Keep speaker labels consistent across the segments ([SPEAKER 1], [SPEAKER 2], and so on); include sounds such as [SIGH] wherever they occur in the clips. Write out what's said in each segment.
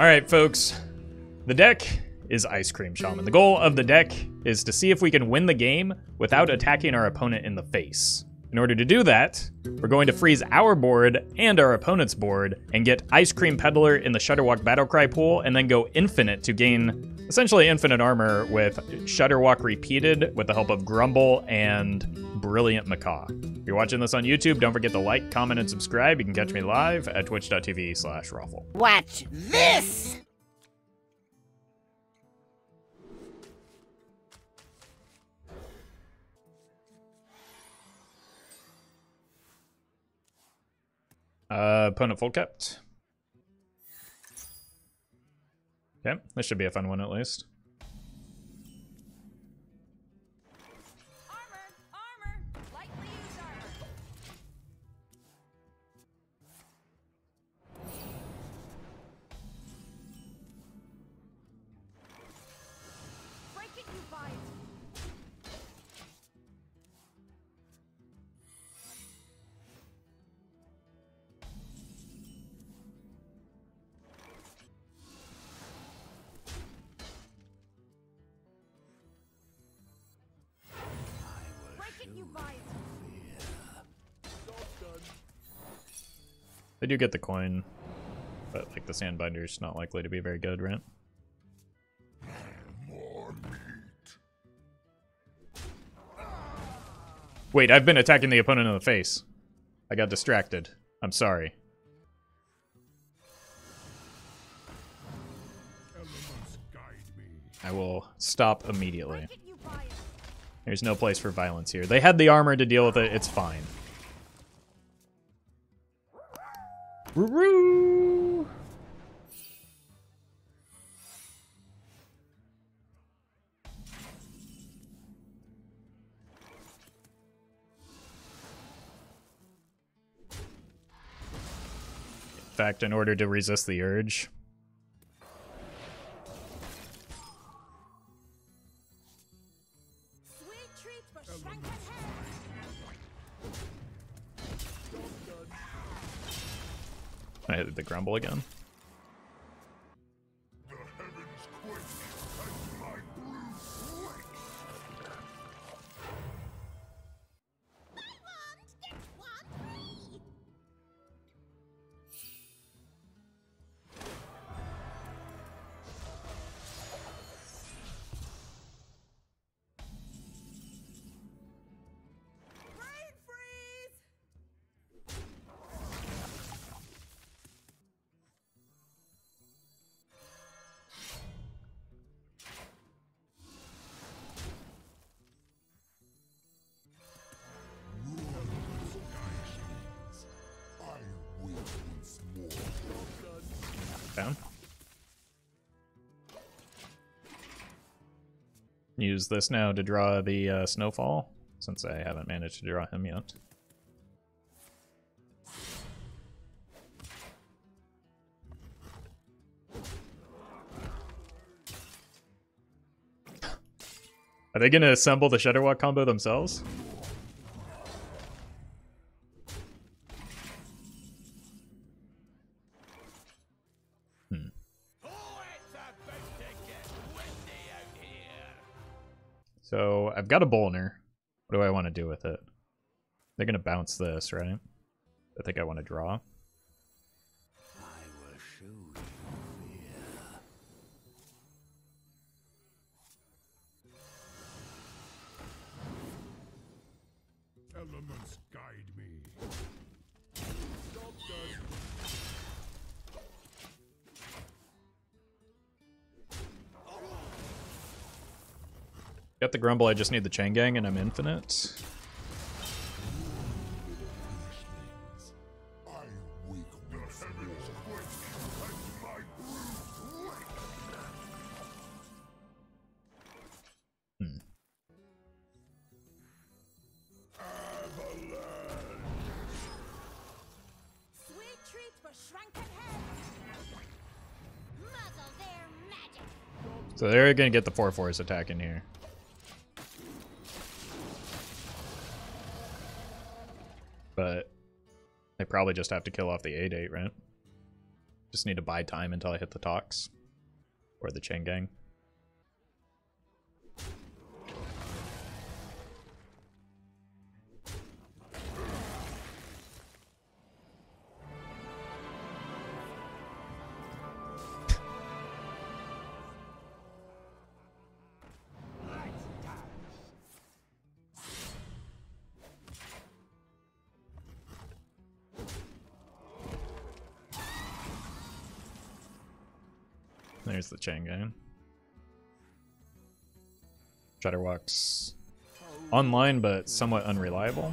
[SPEAKER 1] Alright, folks. The deck is Ice Cream Shaman. The goal of the deck is to see if we can win the game without attacking our opponent in the face. In order to do that, we're going to freeze our board and our opponent's board and get Ice Cream Peddler in the Shudderwock Battlecry pool and then go infinite to gain essentially infinite armor with Shudderwock repeated with the help of Grumble and Brilliant Macaw. If you're watching this on YouTube, don't forget to like, comment, and subscribe. You can catch me live at twitch.tv slash Roffle.
[SPEAKER 2] Watch this!
[SPEAKER 1] Uh, opponent full kept. Okay, this should be a fun one at least. They do get the coin, but like the Sandbinder's not likely to be very good, right? Wait, I've been attacking the opponent in the face. I got distracted. I'm sorry. I will stop immediately.
[SPEAKER 3] Break it, you buy it.
[SPEAKER 1] There's no place for violence here. They had the armor to deal with it. It's fine. In fact, in order to resist the urge, The grumble again. Down. Use this now to draw the uh, snowfall, since I haven't managed to draw him yet. Are they going to assemble the Shudderwock combo themselves? Got a Bolner. What do I want to do with it? They're gonna bounce this, right? I think I want to draw. Got the Grumble, I just need the Chain Gang and I'm infinite. Hmm.
[SPEAKER 3] Sweet treat for shrunken heads.
[SPEAKER 2] Muzzle their magic.
[SPEAKER 1] So they're gonna get the 4-4s attacking here. Probably just have to kill off the A date, right? Just need to buy time until I hit the talks. Or the chain gang. There's the chain gang. Shudderwock's online, but somewhat unreliable.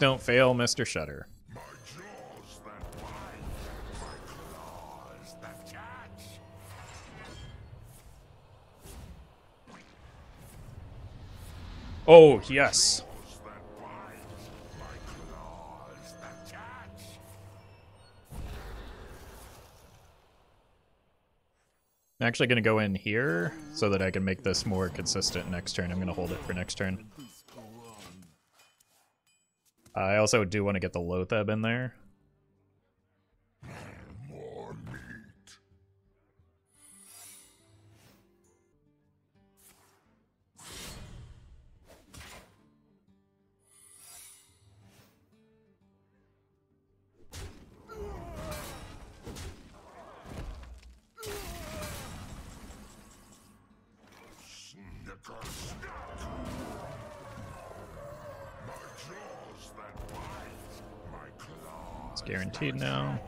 [SPEAKER 1] Don't fail, Mr. Shutter. Oh, yes. I'm actually going to go in here so that I can make this more consistent next turn. I'm going to hold it for next turn. I also do want to get the Loatheb in there. It's guaranteed now.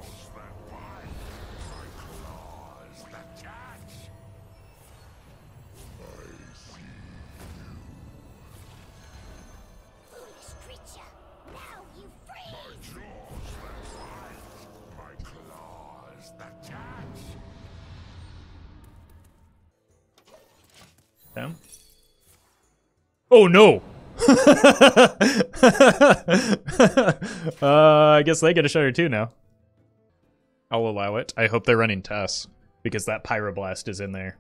[SPEAKER 1] Them. Oh no! [LAUGHS] uh, I guess they get a shutter too now. I'll allow it. I hope they're running Tess because that Pyroblast is in there.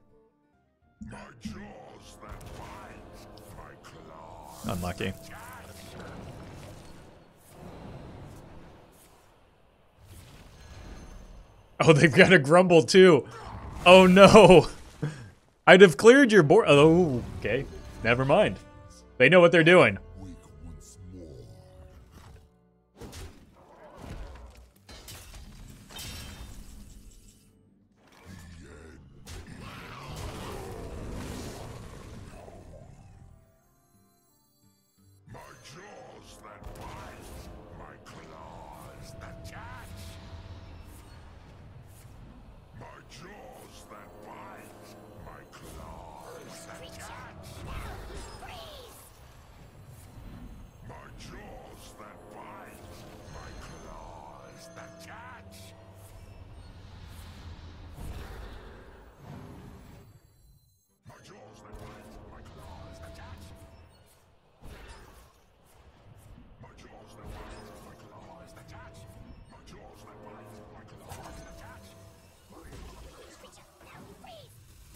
[SPEAKER 1] Unlucky. Oh, they've got a grumble too. Oh no. I'd have cleared your board. Oh, okay. Never mind. They know what they're doing.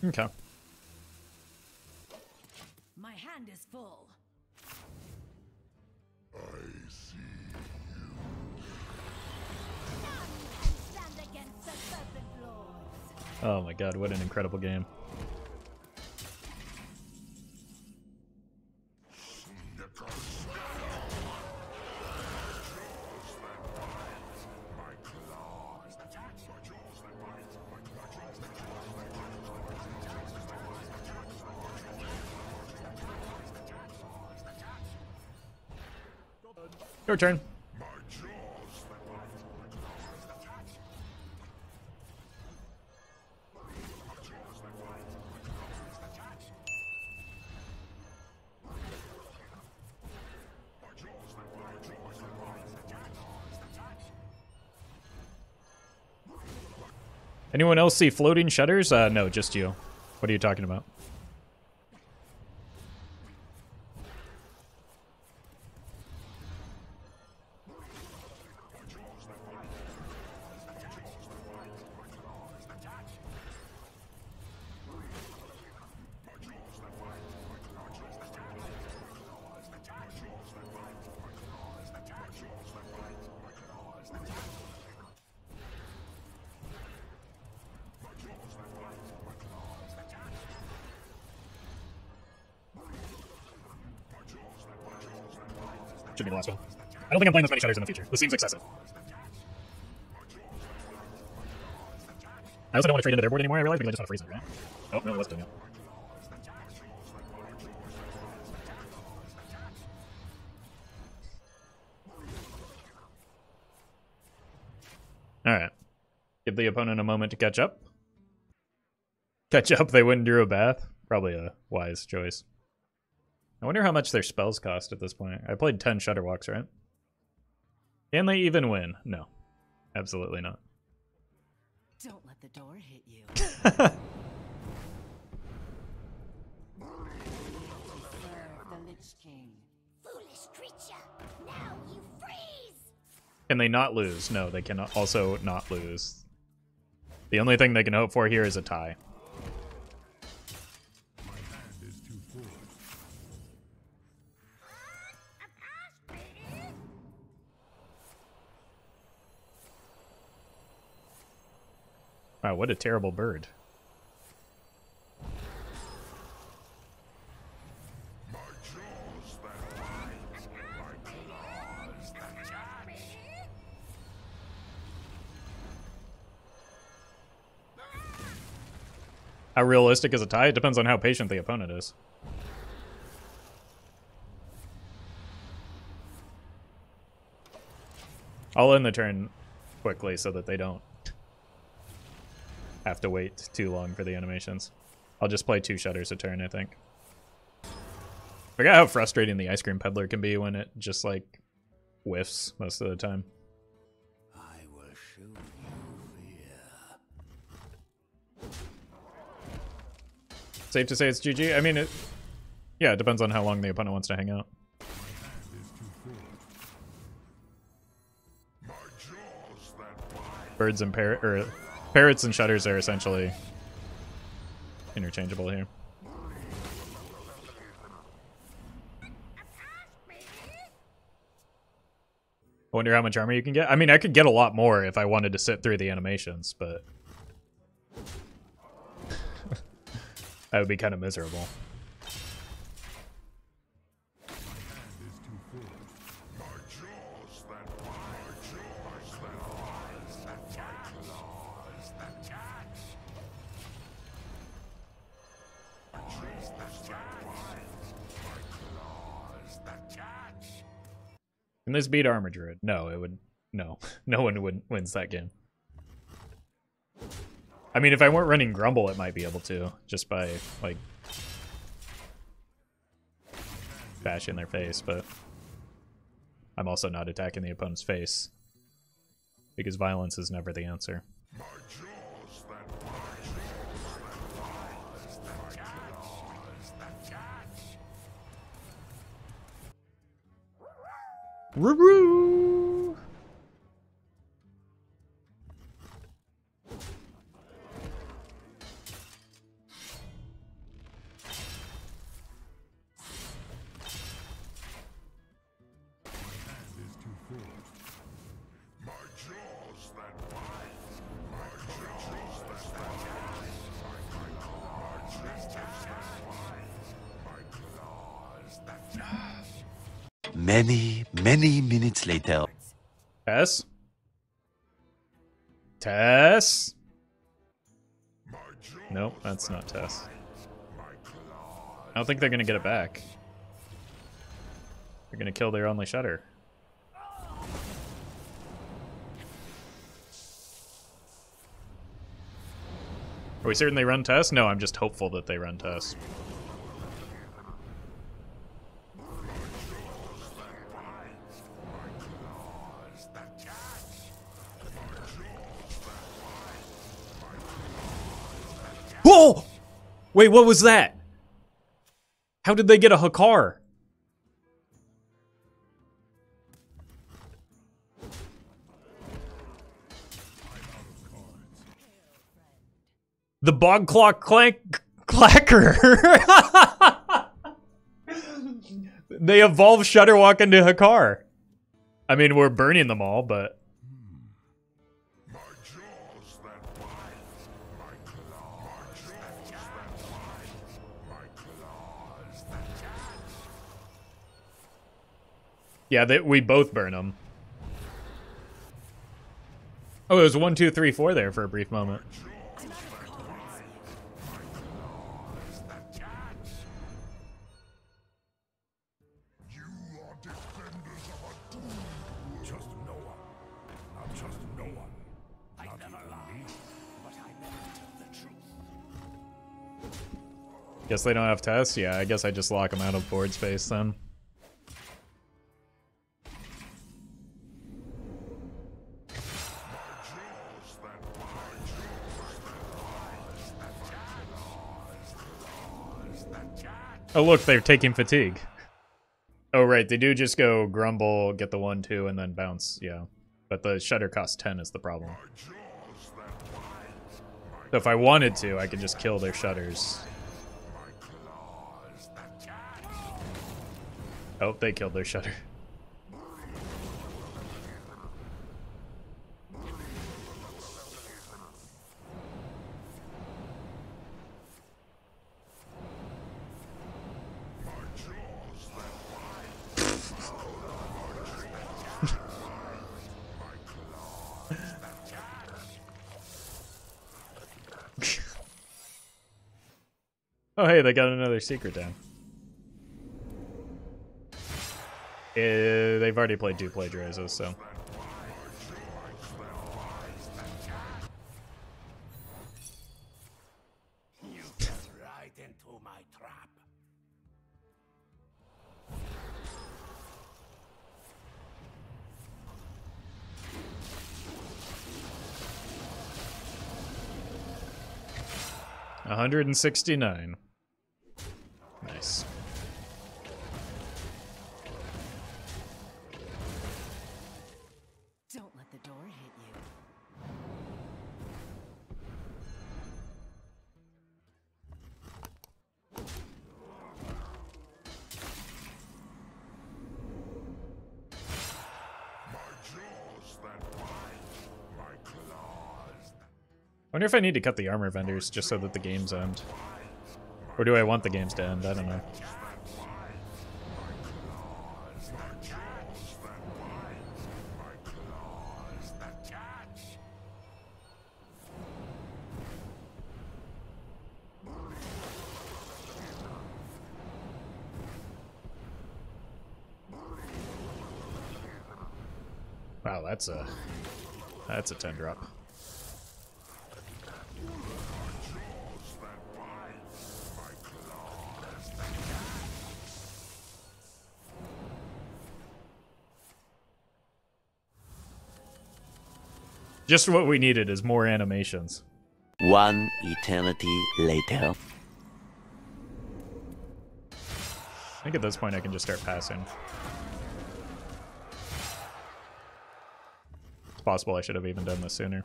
[SPEAKER 1] Okay.
[SPEAKER 3] My hand is full. Stand against the lords.
[SPEAKER 1] Oh my god, what an incredible game. your turn. Anyone else see floating shutters? Uh, no, just you. What are you talking about? Don't think I'm playing this many shutters in the future. This seems excessive. I also don't want to trade into their board anymore, I realize, because I just want to freeze it, right? Oh, no, was doing it. Alright. Give the opponent a moment to catch up. Catch up, they wouldn't do a bath. Probably a wise choice. I wonder how much their spells cost at this point. I played 10 Shudderwocks, right? Can they even win? No. Absolutely not.
[SPEAKER 3] Don't let the door hit you. Serve the Lich King.
[SPEAKER 2] Foolish creature. Now you freeze.
[SPEAKER 1] Can they not lose? No, they can also not lose. The only thing they can hope for here is a tie. Wow, what a terrible bird. How realistic is a tie? It depends on how patient the opponent is. I'll end the turn quickly so that they don't have to wait too long for the animations. I'll just play two shutters a turn, I think. Forgot how frustrating the ice cream peddler can be when it just like whiffs most of the time.
[SPEAKER 4] I will show you fear.
[SPEAKER 1] Safe to say it's GG. I mean, it. Yeah, it depends on how long the opponent wants to hang out. Birds and parrot or parrots and shutters are essentially interchangeable here. I wonder how much armor you can get. I mean, I could get a lot more if I wanted to sit through the animations, but [LAUGHS] that would be kind of miserable. Can this beat Armor Druid? No, it would. No, [LAUGHS] no one would wins that game. I mean, if I weren't running Grumble, it might be able to just by like bashing their face, but I'm also not attacking the opponent's face because violence is never the answer. Roo-roo!
[SPEAKER 4] Many, many minutes later.
[SPEAKER 1] Tess? Tess? Nope, that's not Tess. I don't think they're gonna get it back. They're gonna kill their only shutter. Are we certain they run Tess? No, I'm just hopeful that they run Tess. Wait, what was that? How did they get a Hakkar? The bog clock clank clacker. [LAUGHS] they evolve Shudderwock into Hakkar. I mean, we're burning them all, but yeah, they, we both burn them. Oh, it was one, two, three, four there for a brief moment. Guess they don't have tests? Yeah, I guess I just lock them out of board space then. Oh look, they're taking fatigue. Oh right, they do just go grumble, get the one, two, and then bounce, yeah. But the shutter cost 10 is the problem. So if I wanted to, I could just kill their shutters. Oh, they killed their shutter. [LAUGHS] Oh, hey, they got another secret down. Eh, they've already played two plagiarizes, so. 169 wonder if I need to cut the armor vendors just so that the games end. Or do I want the games to end? I don't know. Wow, that's a that's a 10 drop. Just what we needed is more animations.
[SPEAKER 4] One eternity later.
[SPEAKER 1] I think at this point I can just start passing. It's possible I should have even done this sooner.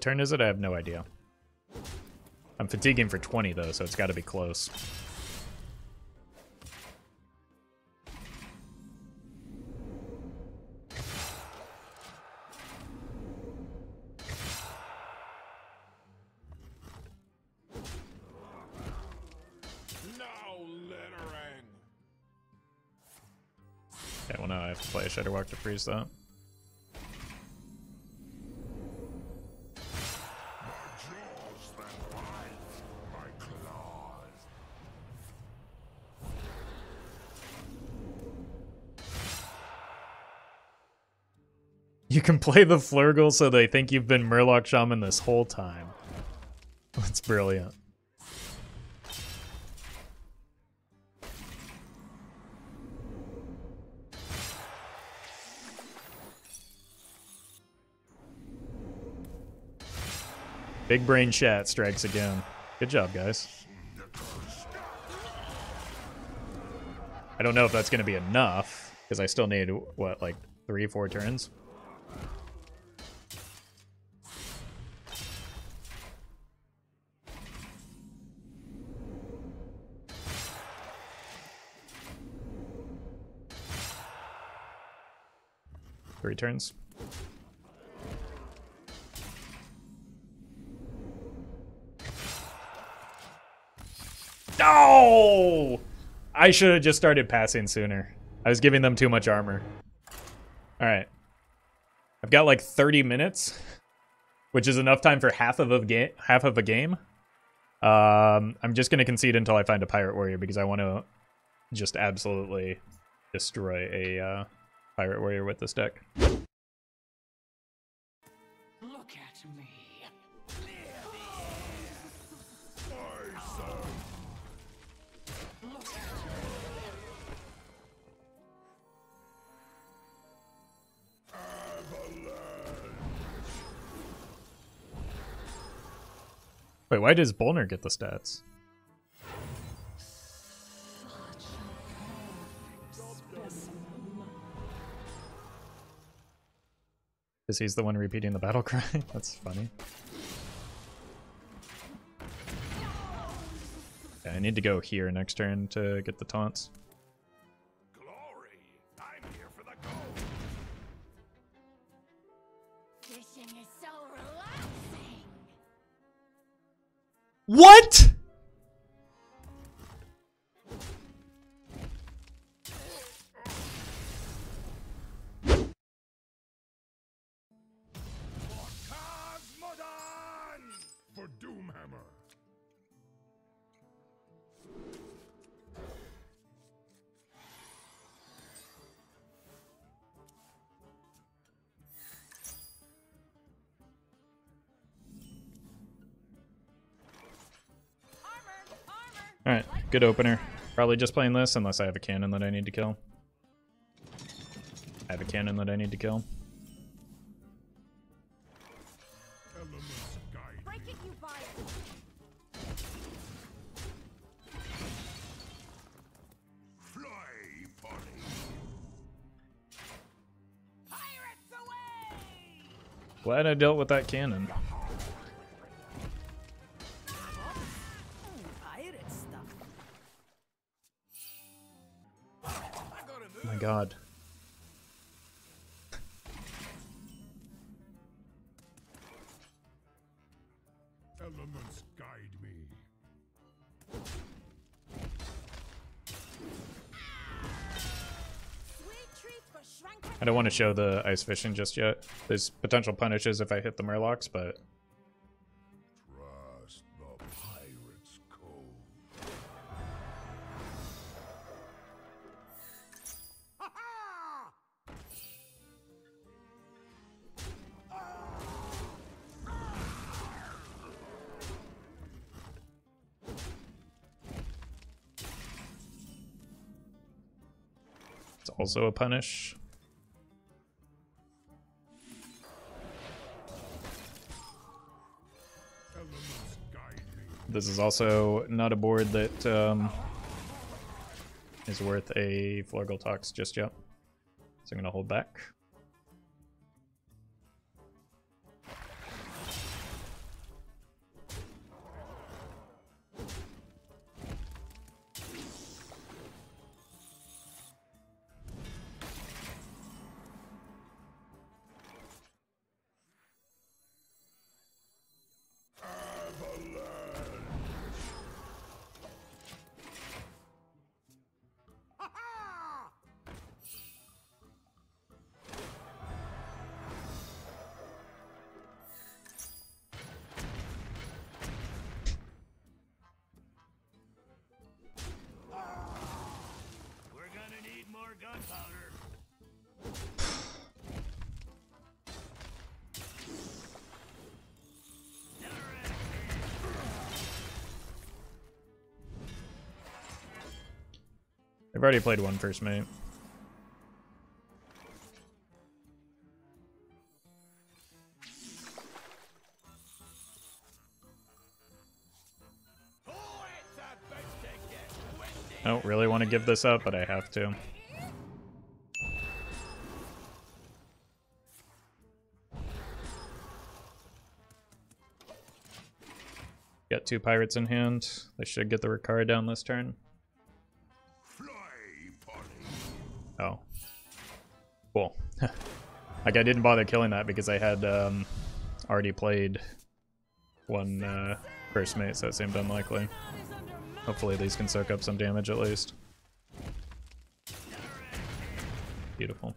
[SPEAKER 1] What turn is it? I have no idea. I'm fatiguing for 20 though, so it's got to be close. Okay, well now I have to play a Shudderwock to freeze that. Can play the Flurgl so they think you've been Murloc Shaman this whole time. That's brilliant. Big brain chat strikes again. Good job, guys. I don't know if that's going to be enough, because I still need, what, like three, four turns? Three turns. No! I should have just started passing sooner. I was giving them too much armor. Alright. I've got like 30 minutes, which is enough time for half of a game. Half of a game. Um, I'm just gonna concede until I find a pirate warrior because I want to just absolutely destroy a uh, pirate warrior with this deck.
[SPEAKER 5] Look at me.
[SPEAKER 1] Wait, why does Bolner get the stats? Because he's the one repeating the battle cry? [LAUGHS] That's funny. Yeah, I need to go here next turn to get the taunts.
[SPEAKER 6] Glory! I'm
[SPEAKER 1] good opener. Probably just playing this unless I have a cannon that I need to kill. I have a cannon that I need to kill. Glad I dealt with that cannon. God.
[SPEAKER 6] Elements guide me.
[SPEAKER 3] Sweet treats for shrunken
[SPEAKER 1] I don't want to show the ice fishing just yet. There's potential punishes if I hit the murlocs, but it's also a punish. This is also not a board that um, is worth a Flurgl Tox just yet. So I'm going to hold back. I've already played one first mate. I don't really want to give this up, but I have to. Got two pirates in hand. They should get the Ricard down this turn. [LAUGHS] like, I didn't bother killing that because I had um, already played one uh, first mate, so it seemed unlikely. Hopefully these can soak up some damage at least. Beautiful.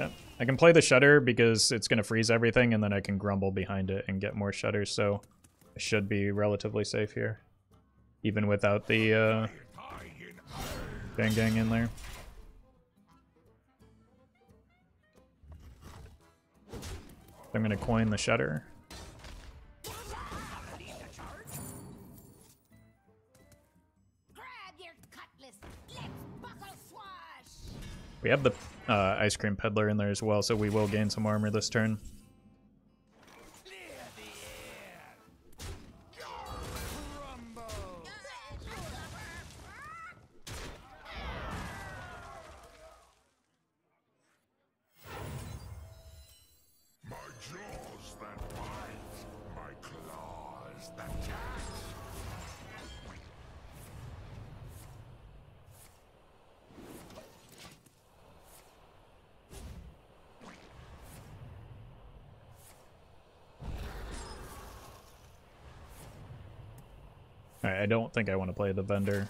[SPEAKER 1] I can play the shutter because it's going to freeze everything, and then I can grumble behind it and get more shutters, so I should be relatively safe here. Even without the uh, Bang Gang in there. I'm going to coin the shutter.
[SPEAKER 2] Grab your cutlass. Let's buckle swash.
[SPEAKER 1] We have the uh, Ice Cream Peddler in there as well, so we will gain some armor this turn. I don't think I want to play the vendor.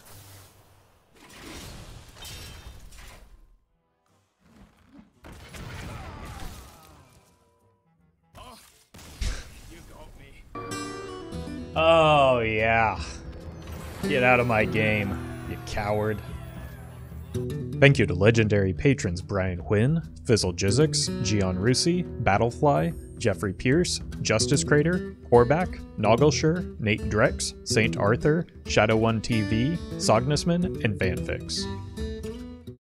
[SPEAKER 1] Oh, yeah. Get out of my game, you coward. Thank you to legendary patrons Brian Huynh, Fizzle Jizzix, Gian Rusi, Battlefly, Jeffrey Pierce, Justice Crater, Horback, Noggleshire, Nate Drex, Saint Arthur, Shadow One TV, Sognisman, and Vanfix.